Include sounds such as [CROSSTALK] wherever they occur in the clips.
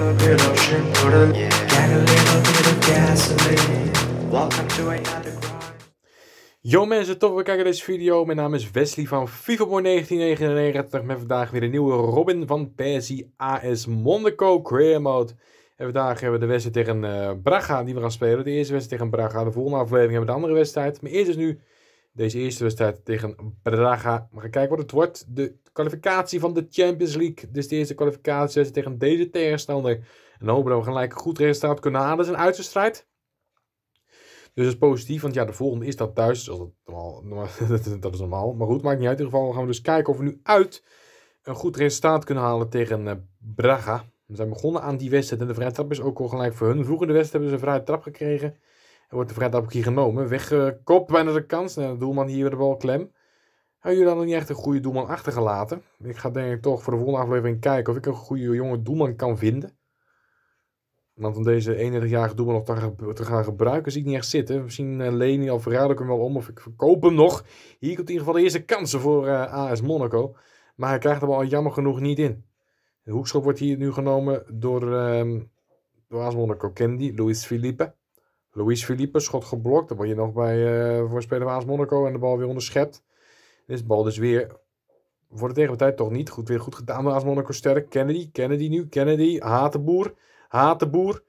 to. Yo mensen, tof we kijken deze video. Mijn naam is Wesley van FIFABoy 1999 met vandaag weer een nieuwe Robin van Persie AS Monaco Career Mode. En vandaag hebben we de wedstrijd tegen eh, Braga die we gaan spelen. De eerste wedstrijd tegen Braga, de volgende aflevering hebben we de andere wedstrijd. Maar eerst is nu deze eerste wedstrijd tegen Braga. We gaan kijken wat het wordt. De kwalificatie van de Champions League. Dus de eerste kwalificatie tegen deze tegenstander. En dan hopen dat we gelijk een goed resultaat kunnen halen. Dat is een uitwedstrijd. Dus dat is positief, want ja, de volgende is dat thuis. Dat, normaal, [LAUGHS] dat is normaal. Maar goed, maakt niet uit. In ieder geval gaan we dus kijken of we nu uit een goed resultaat kunnen halen tegen eh, Braga. We zijn begonnen aan die wedstrijd en de vrije trap is ook al gelijk voor hun. Vroeger in de wedstrijd hebben ze een vrije trap gekregen. En wordt de vrije trap hier genomen. Weggekopt, bijna de kans. Nou, de doelman hier weer de bal klem. Hebben jullie dan niet echt een goede doelman achtergelaten? Ik ga denk ik toch voor de volgende aflevering kijken of ik een goede jonge doelman kan vinden. Want om deze 31-jarige doelman nog te gaan, gebruiken, zie ik niet echt zitten. Misschien uh, Leni of verraad ik hem wel om of ik verkoop hem nog. Hier komt in ieder geval de eerste kansen voor eh, AS Monaco. Maar hij krijgt er wel jammer genoeg niet in. De hoekschop wordt hier nu genomen door, ehm door AS Monaco. Candy, Luis Felipe. Luis Felipe, schot geblokt. Dan word je nog bij eh voor speler van AS Monaco en de bal weer onderschept. Is bal dus weer voor de tegenpartij toch niet. Goed, weer goed gedaan door sterk. Kennedy, Kennedy nu, Kennedy, Hatenboer. Hatenboer.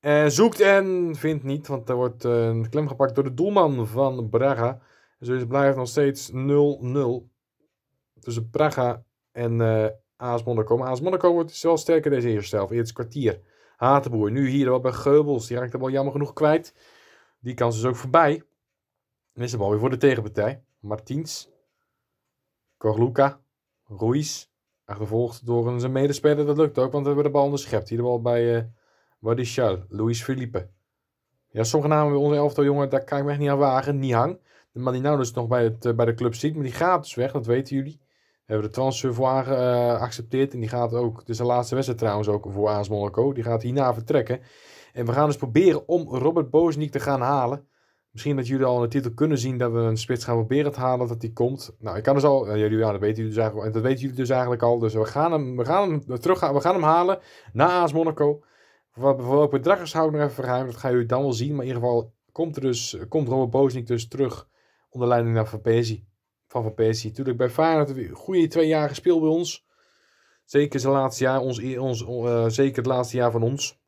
En zoekt en vindt niet, want er wordt eh, een klem gepakt door de doelman van Braga. Dus het blijft nog steeds 0-0 tussen Braga en Monaco. Maar AS wordt dus wel sterker deze eerste helft. Eerst kwartier. Hatenboer, nu hier wel bij Geubels. Die raakt de bal jammer genoeg kwijt. Die kans is ook voorbij. Dan is de bal weer voor de tegenpartij. Martins. Corluca. Ruiz. Achtervolgd door zijn medespeler. Dat lukt ook, want we hebben de bal onderschept. Hier de bal bij uh, Wadichal. Luis Felipe. Ja, sommige namen bij onze elftal, jongen, daar kan ik me echt niet aan wagen. Nihang. De man die nou dus nog bij, het, eh, bij de club zit, maar die gaat dus weg, dat weten jullie. We hebben de transfer voor eh, geaccepteerd en die gaat ook, het is de laatste wedstrijd trouwens ook voor AS Monaco. Die gaat hierna vertrekken. En we gaan dus proberen om Robert Bozeniek te gaan halen. Misschien dat jullie al de titel kunnen zien dat we een spits gaan proberen te halen, dat die komt. Nou, ik kan dus al, jullie, ja, dat weten jullie dus eigenlijk, dat weten jullie dus eigenlijk al. Dus we gaan hem, we gaan hem, terug, we gaan hem halen naar AS Monaco. Voor voor welk bedrag is nog even geheim, dat gaan jullie dan wel zien. Maar in ieder geval komt er dus, komt Robert Bozeniek dus terug onder leiding Van Persie. Van Van Persie. Natuurlijk bij Feyenoord een goede twee jaar gespeeld bij ons. Zeker zijn laatste jaar, ons, ons, eh, zeker het laatste jaar van ons.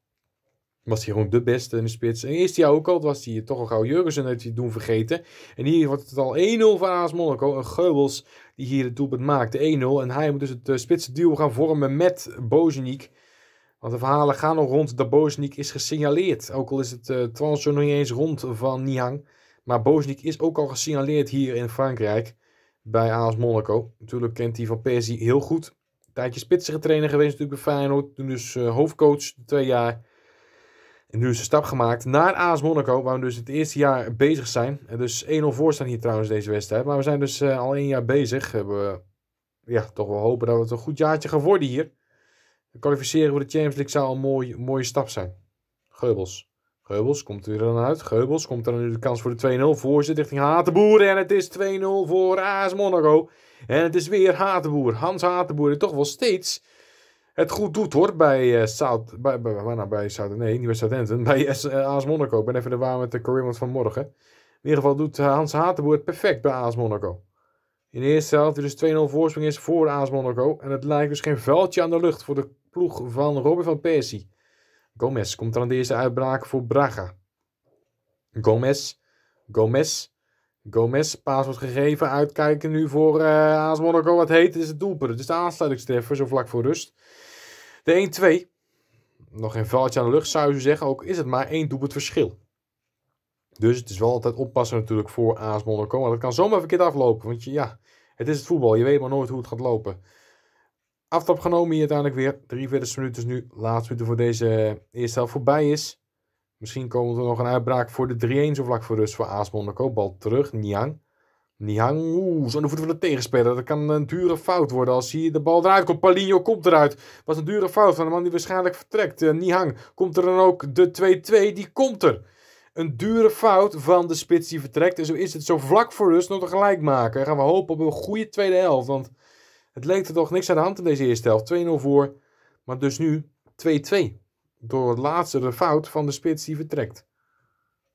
Was hij gewoon de beste in de spits. En eerste jaar ook al was hij toch al gauw Jurgensen heeft hij doen vergeten. En hier wordt het al 1-0 van AS Monaco. Een Geubels die hier het doelpunt maakt. 1-0. En hij moet dus het uh, spitse gaan vormen met Bozeniek. Want de verhalen gaan nog rond dat Bozeniek is gesignaleerd. Ook al is het uh, transfer niet eens rond van Nihang. Maar Bozeniek is ook al gesignaleerd hier in Frankrijk. Bij AS Monaco. Natuurlijk kent hij van Persie heel goed. Tijdje spitsige trainer geweest natuurlijk bij Feyenoord. Toen dus uh, hoofdcoach twee jaar. En nu is de stap gemaakt naar AS Monaco, waar we dus het eerste jaar bezig zijn. En dus 1-0 voor staan hier trouwens deze wedstrijd. Maar we zijn dus uh, al één jaar bezig. We ja, toch wel hopen dat het een goed jaartje gaat worden hier. Kwalificeren voor de Champions League zou een mooie, mooie stap zijn. Geubels. Geubels komt er dan uit. Geubels komt er nu de kans voor de 2-0. Voorzet richting Hatenboer. En het is 2-0 voor AS Monaco. En het is weer Hatenboer. Hans Hatenboer. Die toch wel steeds het goed doet hoor. Bij uh. Bij, bij, nou, bij South. Nee, niet bij Southampton. [LAUGHS] Bij AS, AS Monaco. Ik ben even de waar met de Korean van morgen. In ieder geval doet uh, Hans Hatenboer het perfect bij AS Monaco. In de eerste helft dus 2-0 voorsprong is voor AS Monaco. En het lijkt dus geen vuiltje aan de lucht voor de ploeg van Robin van Persie. Gomez komt aan de eerste uitbraak voor Braga. Gomez. Gomez. Gomez. Paas wordt gegeven. Uitkijken nu voor uh, AS Monaco. Wat heet het is het doelpunt. Het is de aansluitingstreffer zo vlak voor rust. De 1-2. Nog geen vuiltje aan de lucht zou je zeggen. Ook is het maar één doelpunt verschil. Dus het is wel altijd oppassen natuurlijk voor AS Monaco. Want het kan zomaar verkeerd aflopen. Want je, ja, het is het voetbal. Je weet maar nooit hoe het gaat lopen. Aftrap genomen hier uiteindelijk weer. 43 minuten is nu. Laatste minuten voor deze eerste helft voorbij is. Misschien komt er nog een uitbraak voor de 3-1 zo vlak voor rust voor AS Monaco. Bal terug. Niang. Niang. Oeh, zo de voeten van de tegenspeler. Dat kan een dure fout worden als hier de bal eruit komt. Palinho komt eruit. Was een dure fout van de man die waarschijnlijk vertrekt. Uh. Komt er dan ook de 2-2? Die komt er. Een dure fout van de spits die vertrekt. En zo is het zo vlak voor rust nog te gelijk maken. Dan gaan we hopen op een goede tweede helft. Want het leek er toch niks aan de hand in deze eerste helft. 2-0 voor. Maar dus nu 2-2. Door het laatste de fout van de spits die vertrekt.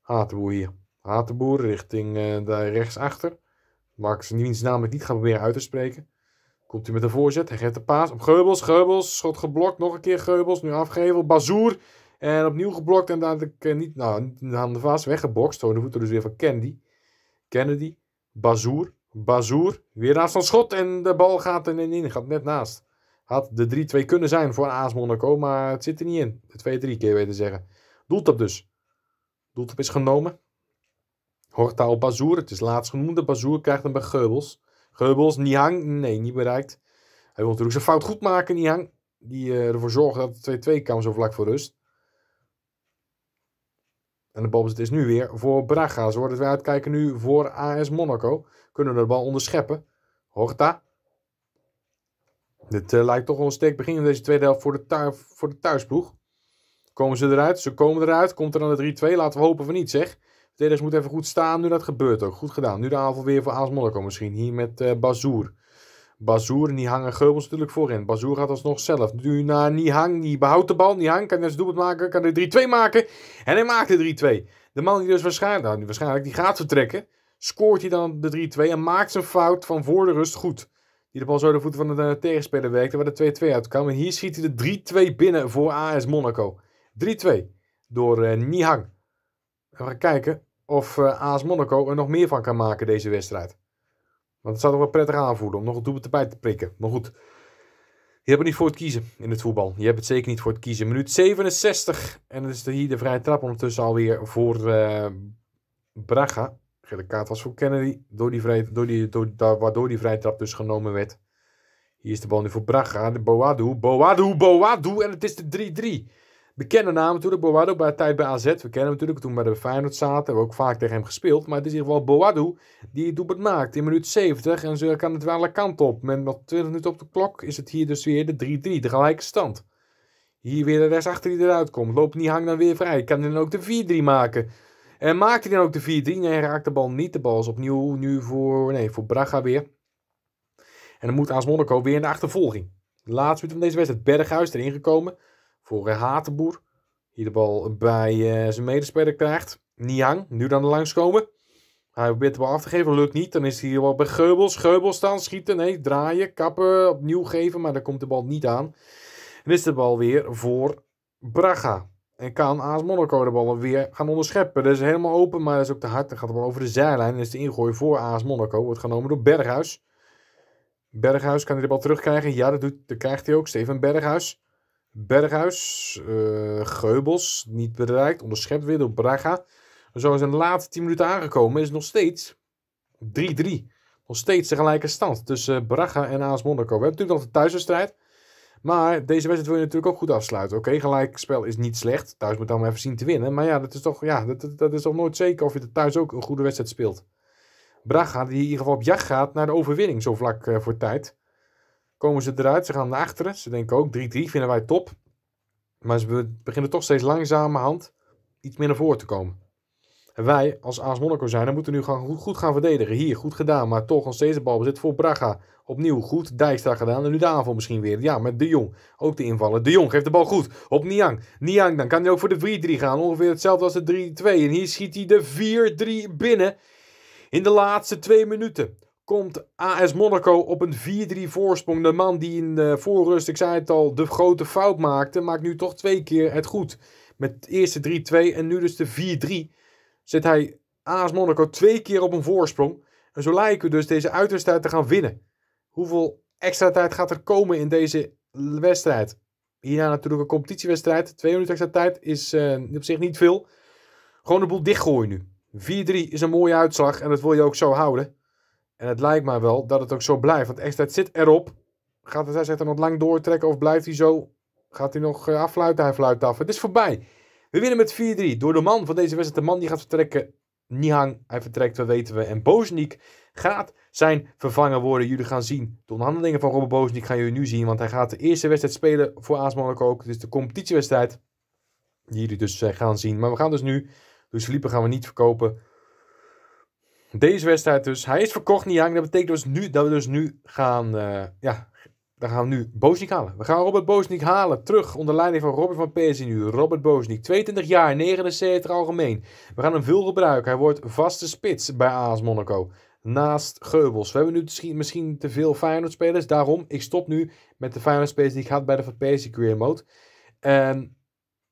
Hatenboer hier. Hatenboer richting uh, daar rechtsachter. Naam ik niet ga proberen uit te spreken. Komt hij met een voorzet. Hij geeft de paas op Geubels. Geubels. Schot geblokt. Nog een keer Geubels. Nu afgeven. Bazoer. En opnieuw geblokt. En daar ik niet, nou, niet de handen vast. Weggebokst. Zo, de voeten dus weer van Kennedy. Kennedy. Bazoer. Bazoer. Weer naast van schot. En de bal gaat er in. Gaat net naast. Had de 3-2 kunnen zijn voor AS Monaco. Maar het zit er niet in. De 2-3 kun je weten zeggen. Doeltap dus. Doeltap is genomen. Horta op Bazoer. Het is laatst genoemde. Bazoer krijgt hem bij Geubels. Geubels, Nihang. Nee, niet bereikt. Hij wil natuurlijk zijn fout goed maken, Nihang. Die uh, ervoor zorgt dat het 2-2 kan zo vlak voor rust. En de balbezit is nu weer voor Braga. Ze worden weer uitkijken nu voor AS Monaco. Kunnen de bal onderscheppen. Horta. Dit uh, lijkt toch wel een sterk begin in deze tweede helft voor de, voor de thuisploeg. Komen ze eruit? Ze komen eruit. Komt er dan de 3-2? Laten we hopen van niet, zeg. Verdedigers moeten even goed staan. Nu dat gebeurt ook. Goed gedaan. Nu de aanval weer voor AS Monaco misschien. Hier met uh, Bazoer. Bazoer en hangen Geubels natuurlijk voorin. Bazoer gaat alsnog zelf. Nu naar Nihang. Die behoudt de bal. Nihang kan net doelpunt maken. Kan de 3-2 maken. En hij maakt de 3-2. De man die dus waarschijnlijk, nou, waarschijnlijk die gaat vertrekken. Scoort hij dan de 3-2 en maakt zijn fout van voor de rust goed. Die de bal zo de voeten van de uh, tegenspeler werkte. Waar de 2-2 uitkwam. En hier schiet hij de 3-2 binnen voor AS Monaco. 3-2 door uh, Nihang. We gaan kijken of uh, AS Monaco er nog meer van kan maken deze wedstrijd. Want het zou toch wel prettig aanvoelen om nog een doelpunt erbij te prikken. Maar goed, je hebt het niet voor het kiezen in het voetbal. Je hebt het zeker niet voor het kiezen. Minuut 67 en dan is er hier de vrije trap ondertussen alweer voor uh, Braga. Gele kaart was voor Kennedy, door die vrije, door die, door, waardoor die vrije trap dus genomen werd. Hier is de bal nu voor Braga. De Boadu, Boadu, Boadu en het is de 3-3. Bekende naam natuurlijk, Boadu bij de tijd bij AZ. We kennen hem natuurlijk toen bij de Feyenoord zaten. Hebben we ook vaak tegen hem gespeeld. Maar het is in ieder geval Boadu die het doelpunt maakt in minuut 70. En zo kan het wel alle kanten op. Met nog 20 minuten op de klok is het hier dus weer de 3-3. De gelijke stand. Hier weer de rechtsachter die eruit komt. Loopt niet hang dan weer vrij. Kan dan ook de 4-3 maken. En maakt hij dan ook de 4-3? Nee, raakt de bal niet. De bal is opnieuw nu voor, nee, voor Braga weer. En dan moet AS Monaco weer in de achtervolging. De laatste minuut van deze wedstrijd. Berghuis erin gekomen voor Hatenboer. Hier de bal bij uh, zijn medespeler krijgt. Niang, nu dan langskomen. Hij probeert de bal af te geven, lukt niet. Dan is hij hier wel bij Geubels. Geubels staan, schieten, nee, draaien, kappen, opnieuw geven. Maar daar komt de bal niet aan. En is de bal weer voor Braga. En kan AS Monaco de bal weer gaan onderscheppen. Dat is helemaal open, maar dat is ook te hard. Dan gaat de bal over de zijlijn. En is de ingooi voor AS Monaco. Wordt genomen door Berghuis. Berghuis kan hij de bal terugkrijgen. Ja, dat, doet, dat krijgt hij ook. Steven Berghuis. Berghuis, uh, Geubels, niet bereikt, onderschept weer door Braga. Zo is in de laatste 10 minuten aangekomen, is nog steeds 3-3. Nog steeds de gelijke stand tussen Braga en AS Monaco. We hebben natuurlijk nog de thuiswedstrijd. Maar deze wedstrijd wil je natuurlijk ook goed afsluiten. Oké, gelijk spel is niet slecht. Thuis moet dan even zien te winnen. Maar ja, dat is toch, ja, dat, dat is toch nooit zeker of je thuis ook een goede wedstrijd speelt. Braga, die in ieder geval op jacht gaat naar de overwinning zo vlak uh, voor tijd komen ze eruit. Ze gaan naar achteren. Ze denken ook 3-3 vinden wij top. Maar ze beginnen toch steeds langzamerhand iets meer naar voren te komen. Wij, als AS Monaco zijn, dan moeten nu gaan, goed, gaan verdedigen. Hier, goed gedaan. Maar toch nog steeds de bal bezit voor Braga. Opnieuw goed. Dijkstra gedaan. En nu de aanval misschien weer. Ja, met De Jong. Ook de invallen. De Jong geeft de bal goed op Niang. Niang, dan kan hij ook voor de 4-3 gaan. Ongeveer hetzelfde als de 3-2. En hier schiet hij de 4-3 binnen. In de laatste twee minuten komt AS Monaco op een 4-3 voorsprong. De man die in de voorrust, ik zei het al, de grote fout maakte, maakt nu toch twee keer het goed. Met eerste 3-2 en nu dus de 4-3 zet hij AS Monaco twee keer op een voorsprong. En zo lijken we dus deze uitwedstrijd te gaan winnen. Hoeveel extra tijd gaat er komen in deze wedstrijd? Hierna natuurlijk een competitiewedstrijd. Twee minuten extra tijd is uh, op zich niet veel. Gewoon de boel dichtgooien nu. 4-3 is een mooie uitslag en dat wil je ook zo houden. En het lijkt mij wel dat het ook zo blijft. Want extra zit erop. Gaat zich er nog lang doortrekken of blijft hij zo? Gaat hij nog uh, affluiten? Hij fluit af. Het is voorbij. We winnen met 4-3. Door de man van deze wedstrijd. De man die gaat vertrekken. Nihang. Hij vertrekt, dat weten we. En Boznik gaat zijn vervangen worden. Jullie gaan zien. De onderhandelingen van Robert Boznik gaan jullie nu zien. Want hij gaat de eerste wedstrijd spelen voor AS ook. Is de competitiewedstrijd. Die jullie dus uh, gaan zien. Maar we gaan dus nu. Dus Felipe gaan we niet verkopen. Deze wedstrijd dus. Hij is verkocht, niet hangen. Dat betekent dus nu, dat we dus nu gaan, uh, ja, Dan gaan we nu Boznik halen. We gaan Robert Boznik halen. Terug onder leiding van Robert van Persie nu. Robert Boznik, 22 jaar, 79 algemeen. We gaan hem veel gebruiken. Hij wordt vaste spits bij AS Monaco. Naast Geubels. We hebben nu misschien, te veel Feyenoord-spelers. Daarom, ik stop nu met de Feyenoord-spelers die ik had bij de Van Persie Career Mode.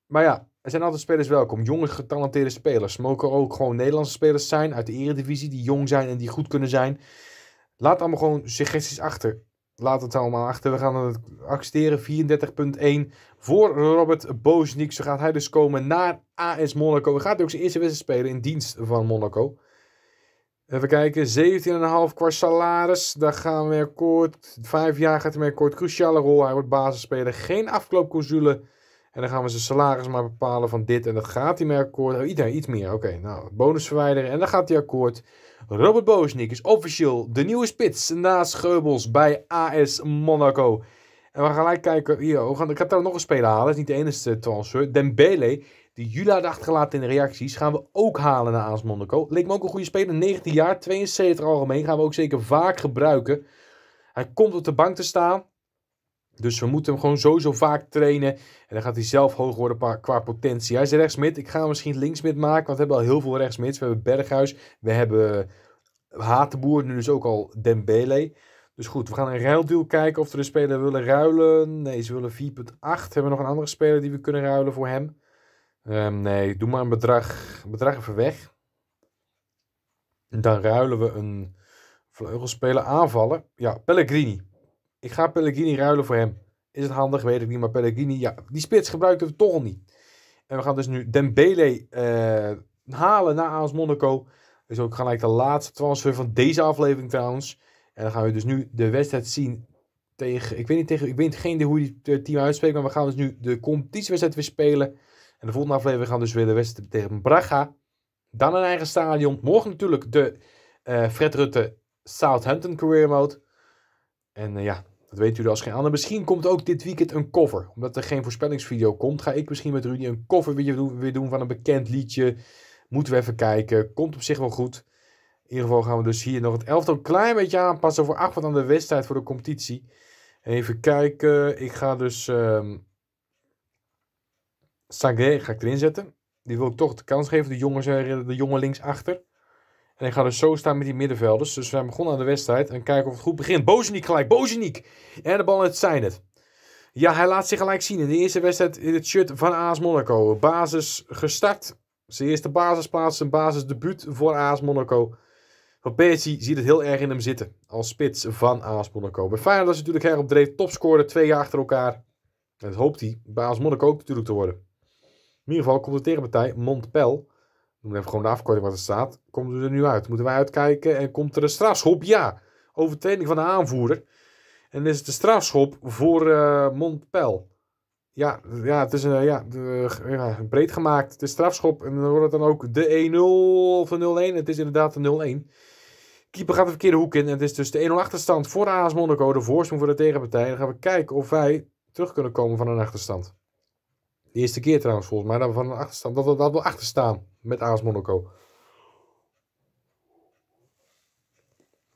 Maar ja, er zijn altijd spelers welkom. Jonge, getalenteerde spelers. Mogen ook gewoon Nederlandse spelers zijn uit de eredivisie. Die jong zijn en die goed kunnen zijn. Laat allemaal gewoon suggesties achter. Laat het allemaal achter. We gaan het accepteren. 34.1 voor Robert Boznik. Zo gaat hij dus komen naar AS Monaco. Hij gaat ook zijn eerste wedstrijd spelen in dienst van Monaco. Even kijken. 17,5 qua salaris. Daar gaan we akkoord. Vijf jaar gaat hij mee akkoord. Cruciale rol. Hij wordt basisspeler. Geen afkoopclausule. En dan gaan we zijn salaris maar bepalen van dit. En dat gaat hij mee akkoord. Oh, iets, iets meer. Oké, nou, bonus verwijderen. En dan gaat hij akkoord. Robert Boznik is officieel de nieuwe spits naast Geubels bij AS Monaco. En we gaan gelijk kijken. Hier, we gaan, ik ga daar nog een speler halen. Dat is niet de enige transfer. Dembele, die Jula had achtergelaten in de reacties, gaan we ook halen naar AS Monaco. Leek me ook een goede speler. 19 jaar, 72 algemeen. Gaan we ook zeker vaak gebruiken. Hij komt op de bank te staan. Dus we moeten hem gewoon sowieso vaak trainen. En dan gaat hij zelf hoog worden qua potentie. Hij is rechtsmid. Ik ga hem misschien linksmid maken. Want we hebben al heel veel rechtsmids. We hebben Berghuis. We hebben Hatenboer. Nu dus ook al Dembele. Dus goed, we gaan een ruildeal kijken of we de speler willen ruilen. Nee, ze willen 4.8. Hebben we nog een andere speler die we kunnen ruilen voor hem? Um, nee, doe maar een bedrag, bedrag even weg. Dan ruilen we een vleugelspeler aanvallen. Ja, Pellegrini. Ik ga Pellegrini ruilen voor hem. Is het handig? Weet ik niet. Maar Pellegrini, ja, die spits gebruikten we toch al niet. En we gaan dus nu Dembele uh, halen naar AS Monaco. is ook gelijk de laatste transfer van deze aflevering trouwens. En dan gaan we dus nu de wedstrijd zien tegen... Ik weet niet, tegen, ik weet geen hoe die eh, team uitspreekt. Maar we gaan dus nu de competitiewedstrijd weer spelen. En de volgende aflevering gaan we dus weer de wedstrijd tegen Braga. Dan een eigen stadion. Morgen natuurlijk de uh, Fred Rutte Southampton Career Mode. En uh, ja, dat weten jullie als geen ander. Misschien komt ook dit weekend een cover. Omdat er geen voorspellingsvideo komt, ga ik misschien met Rudy een cover weer doen van een bekend liedje. Moeten we even kijken. Komt op zich wel goed. In ieder geval gaan we dus hier nog het elftal een klein beetje aanpassen voor acht aan de wedstrijd voor de competitie. Even kijken. Ik ga dus um, ga ik erin zetten. Die wil ik toch de kans geven. De jongens, de jongen links achter. En ik ga dus zo staan met die middenvelders. Dus we zijn begonnen aan de wedstrijd. En kijken of het goed begint. Bozeniek gelijk. Bozeniek. En de bal het zijn het. Ja, hij laat zich gelijk zien in de eerste wedstrijd in het shirt van AS Monaco. Basis gestart. Zijn eerste basisplaats, zijn basisdebuut voor AS Monaco. Van Persie ziet het heel erg in hem zitten. Als spits van AS Monaco. Bij Feyenoord is natuurlijk heropdreef. Topscorer twee jaar achter elkaar. dat hoopt hij bij AS Monaco ook natuurlijk te worden. In ieder geval komt de tegenpartij Montpel noem even gewoon de afkorting wat er staat. Komt er nu uit? Moeten wij uitkijken en komt er een strafschop? Ja, overtreding van de aanvoerder. En is het de strafschop voor uh, Montpel. Ja, ja, het is een, ja, de, breed gemaakt. Het is strafschop en dan wordt het dan ook de 1-0 of de 0-1. Het is inderdaad de 0-1. Keeper gaat de verkeerde hoek in. En het is dus de 1-0 achterstand voor AS Monaco. De voorsprong voor de tegenpartij. Dan gaan we kijken of wij terug kunnen komen van een achterstand. De eerste keer trouwens volgens mij dat we van een achterstand, dat we, dat we achter staan met AS Monaco.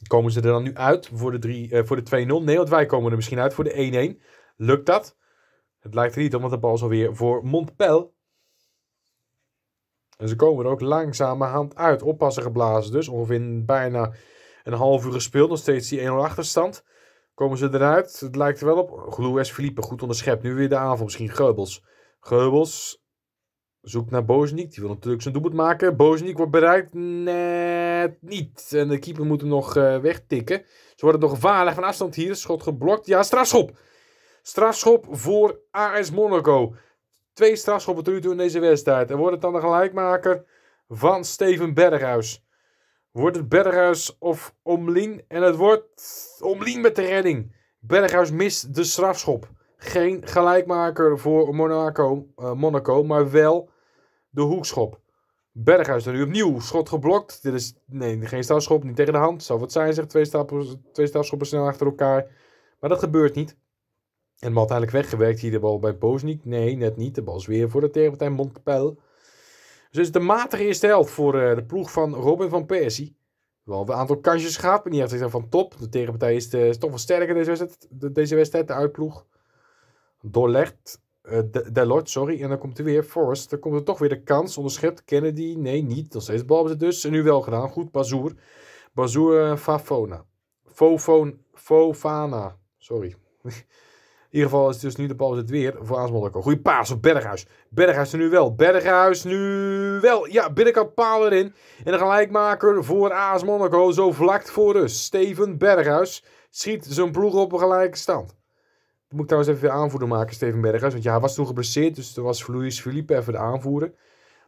Komen ze er dan nu uit voor de, uh, voor de 2-0? Nee, want wij komen er misschien uit voor de 1-1. Lukt dat? Het lijkt er niet om, want de bal is alweer voor Montpel. En ze komen er ook langzamerhand uit. Oppassen geblazen dus. Ongeveer bijna een half uur gespeeld. Nog steeds die 1-0 achterstand. Komen ze eruit? Het lijkt er wel op. Gloues Philippe goed onderschept. Nu weer de aanval. Misschien Geubels. Geubels zoekt naar Bozeniek. Die wil natuurlijk zijn doelpunt maken. Bozeniek wordt bereikt net niet. En de keeper moet hem nog uh, wegtikken. Ze worden nog gevaarlijk van afstand hier. Schot geblokt. Ja, strafschop. Strafschop voor AS Monaco. Twee strafschoppen tot nu toe in deze wedstrijd. En wordt het dan de gelijkmaker van Steven Berghuis. Wordt het Berghuis of Omlien? En het wordt Omlien met de redding. Berghuis mist de strafschop. Geen gelijkmaker voor Monaco, uh, Monaco maar wel de hoekschop. Berghuis dan nu opnieuw. Schot geblokt. Dit is nee, geen strafschop, niet tegen de hand. Zou wat zijn, zegt twee, twee strafschoppen snel achter elkaar. Maar dat gebeurt niet. En bal uiteindelijk weggewerkt. Hier de bal bij Boznik. Nee, net niet. De bal is weer voor de tegenpartij Montpel. Dus het is de matige eerste helft voor uh, de ploeg van Robin van Persie. Wel een aantal kansjes gehad, maar niet echt van top. De tegenpartij is, de, is toch wel sterker deze wedstrijd, de- deze wedstrijd, de uitploeg. Doorlegt, eh De- Delort, sorry. En dan komt er weer Forrest. Dan komt er toch weer de kans. Onderschept Kennedy. Nee, niet. Nog steeds balbezit dus. Nu wel gedaan. Goed, Bazoer. Bazoer eh, Fafona. Fofon, Fofana. Sorry. [LAUGHS] In ieder geval is het dus nu de balbezit weer voor AS Monaco. Goeie paas op Berghuis. Berghuis er nu wel. Berghuis nu wel. Ja, binnenkant paal erin. En de gelijkmaker voor AS Monaco. Zo vlak voor rust. Steven Berghuis schiet zijn ploeg op een gelijke stand. Moet ik trouwens even weer aanvoerder maken, Steven Berghuis. Want ja, hij was toen geblesseerd. Dus toen was Luis Felipe even de aanvoerder.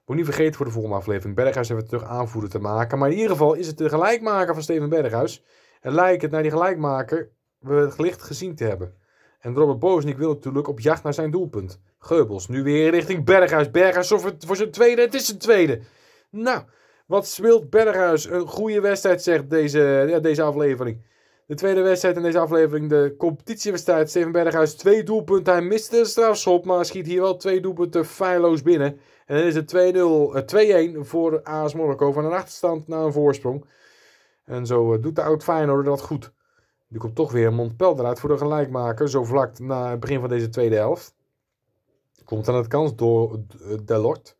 Moet niet vergeten voor de volgende aflevering. Berghuis even terug aanvoerder te maken. Maar in ieder geval is het de gelijkmaker van Steven Berghuis. En lijkt het naar die gelijkmaker we het licht gezien te hebben. En Robert Boznik wil natuurlijk op jacht naar zijn doelpunt. Geubels nu weer richting Berghuis. Berghuis voor, voor zijn tweede. Het is zijn tweede. Nou, wat speelt Berghuis? Een goede wedstrijd, zegt deze, ja, deze aflevering. De tweede wedstrijd in deze aflevering, de competitiewedstrijd. Steven Berghuis, twee doelpunten. Hij miste de strafschop, maar schiet hier wel twee doelpunten feilloos binnen. En dan is het 2-0, eh, 2-1 voor AS Monaco. Van een achterstand naar een voorsprong. En zo eh, doet de oud Feyenoord dat goed. Nu komt toch weer Montpel eruit voor de gelijkmaker. Zo vlak na het begin van deze tweede helft. Komt dan het kans door eh, Delort.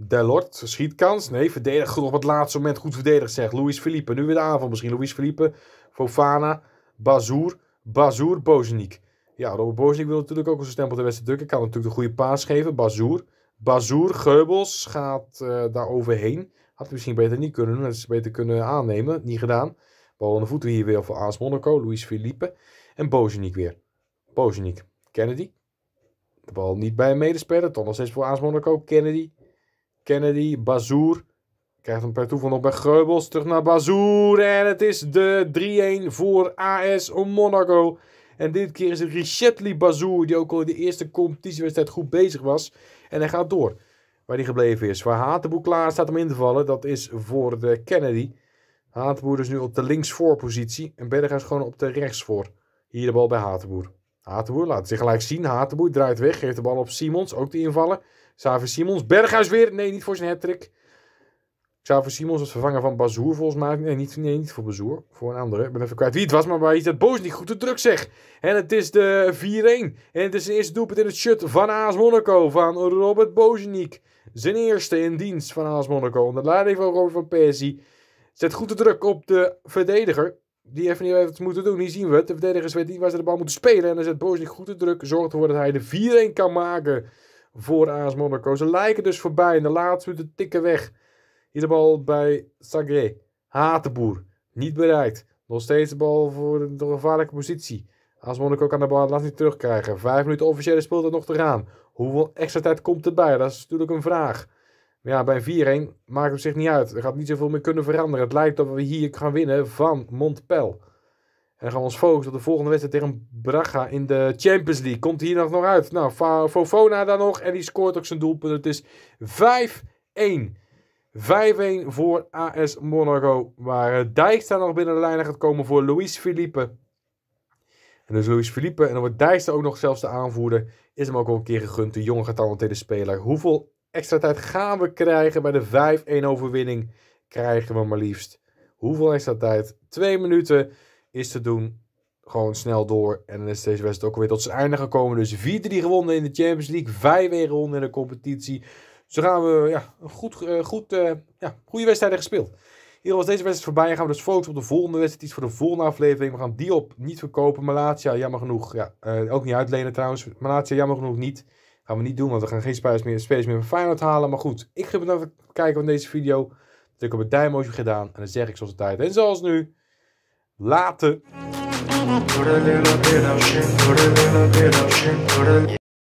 Delort, schietkans. Nee, verdedigt goed op het laatste moment. Goed verdedigd zegt Luis Felipe. Nu weer de aanval misschien. Luis Felipe, Fofana, Bazoer, Bazoer, Bozeniek. Ja, Robert Bozeniek wil natuurlijk ook een stempel de wedstrijd drukken. Kan natuurlijk de goede paas geven. Bazoer. Bazoer, Geubels gaat eh, daar overheen. Had hij misschien beter niet kunnen doen. Had ze beter kunnen aannemen. Niet gedaan. Bal aan de voeten hier weer voor AS Monaco. Luis Felipe. En Bozeniek weer. Bozeniek. Kennedy. De bal niet bij een medespeler. Toch nog steeds voor AS Monaco. Kennedy. Kennedy. Bazoer. Krijgt hem per toeval nog bij Geubels. Terug naar Bazoer. En het is de 3-1 voor AS Monaco. En dit keer is het Richetli Bazoer. Die ook al in de eerste competitiewedstrijd goed bezig was. En hij gaat door. Waar hij gebleven is. Waar Hatenboer klaar staat om in te vallen. Dat is voor de Kennedy. Hatenboer dus nu op de linksvoorpositie. En Berghuis gewoon op de rechtsvoor. Hier de bal bij Hatenboer. Hatenboer laat zich gelijk zien. Hatenboer draait weg. Geeft de bal op Simons. Ook te invallen. Xavier Simons. Berghuis weer. Nee, niet voor zijn hattrick. Xavier Simons was vervanger van Bazoer volgens mij. Nee, niet, nee, niet voor Bazoer. Voor een andere. Ik ben even kwijt wie het was. Maar waar is dat boos niet goed te druk zeg. En het is de 4-1. En het is zijn eerste doelpunt in het shirt van AS Monaco. Van Robert Bozeniek. Zijn eerste in dienst van AS Monaco. Onder leiding van Robert van Persie. Zet goed de druk op de verdediger. Die even niet weet wat ze moeten doen. Hier zien we het. De verdedigers weten niet waar ze de bal moeten spelen. En dan zet Bozeniek goed de druk. Zorgt ervoor dat hij de 4-1 kan maken voor AS Monaco. Ze lijken dus voorbij. In de laatste minuten tikken weg. Hier de bal bij Sagré. Hatenboer. Niet bereikt. Nog steeds de bal voor de gevaarlijke positie. AS Monaco kan de bal laat niet terugkrijgen. Vijf minuten officiële speeltijd nog te gaan. Hoeveel extra tijd komt erbij? Dat is natuurlijk een vraag. Maar ja, bij 4-1 maakt het zich niet uit. Er gaat niet zoveel meer kunnen veranderen. Het lijkt dat we hier gaan winnen van Montpel. En gaan we ons focussen op de volgende wedstrijd tegen Braga in de Champions League. Komt hier nog uit? Nou, Fofona daar nog. En die scoort ook zijn doelpunt. Het is 5-1. 5-1 voor AS Monaco. Waar eh, Dijkstra nog binnen de lijnen gaat komen voor Luis Felipe. En dus Luis Felipe. En dan wordt Dijkstra ook nog zelfs de aanvoerder. Is hem ook al een keer gegund. De jonge getalenteerde speler. Hoeveel extra tijd gaan we krijgen bij de 5-1 overwinning? Krijgen we maar liefst. Hoeveel extra tijd? Twee minuten is te doen. Gewoon snel door. En dan is deze wedstrijd ook alweer tot zijn einde gekomen. Dus 4-3 gewonnen in de Champions League. 5-1 gewonnen in de competitie. Zo gaan we ja, een goed, eh, goed, eh, ja, goede wedstrijden gespeeld. Hier was deze wedstrijd voorbij. Dan gaan we dus focussen op de volgende wedstrijd. Iets voor de volgende aflevering. We gaan Diop niet verkopen. Malatia, jammer genoeg. Ja, eh, ook niet uitlenen trouwens. Malatia, jammer genoeg niet. Gaan we niet doen, want we gaan geen spelers meer, spelers meer van Feyenoord halen. Maar goed, ik ga het kijken van deze video. Druk op het duimpje gedaan. En dan zeg ik zoals de tijd. En zoals nu. Later.